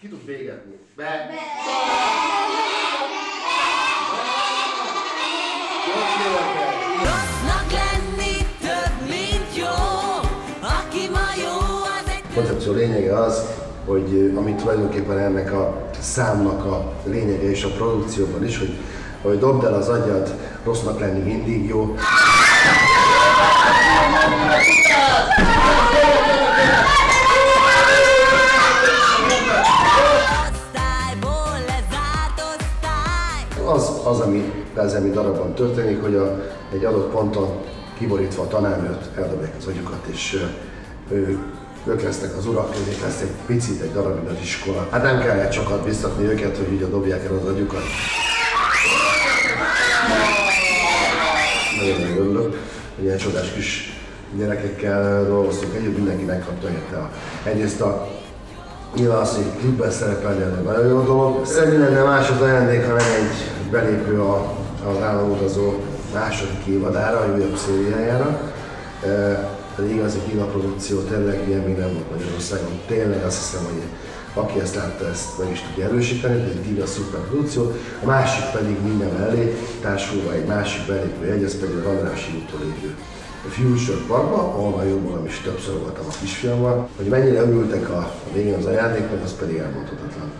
Ki tud végetni? Be! Be! Rossznak lenni több, mint jó, aki ma jó, az egy A koncepció lényege az, hogy amit tulajdonképpen ennek a számnak a lényege és a produkcióban is, hogy, hogy dobd el az agyad, rossznak lenni mindig jó. Az, az ami ezzel mi darabban történik, hogy a, egy adott ponton kiborítva a tanárnőt eldobják az agyukat, és ő, ők lesznek az urak, ezért lesz egy picit, egy darabig az iskola. Hát nem kell sokat biztatni őket, hogy ugye dobják el az agyukat. Nagyon-nagyon örülök, hogy ilyen csodás kis gyerekekkel dolgoztunk együtt, mindenki megkapta érte a, egyrészt a Nyilván az, hogy klipben szerepelni, egy nagyon jó dolog. Szerintem lenne más az ajándék, ha lenne egy belépő a, az államutazó második évadára, a újabb szériájára. E, pedig igazi gigaprodukció, tényleg ilyen még nem volt Magyarországon. Tényleg azt hiszem, hogy aki ezt látta, ezt meg is tudja erősíteni, ez egy giga szuper produkció. A másik pedig minden mellé társulva egy másik belépő jegy, ez pedig a Andrássy úton lévő Future Parkba, ahol jobban is többször voltam a kisfiammal, hogy mennyire örültek a, a végén az ajándéknak, az pedig elmondhatatlan.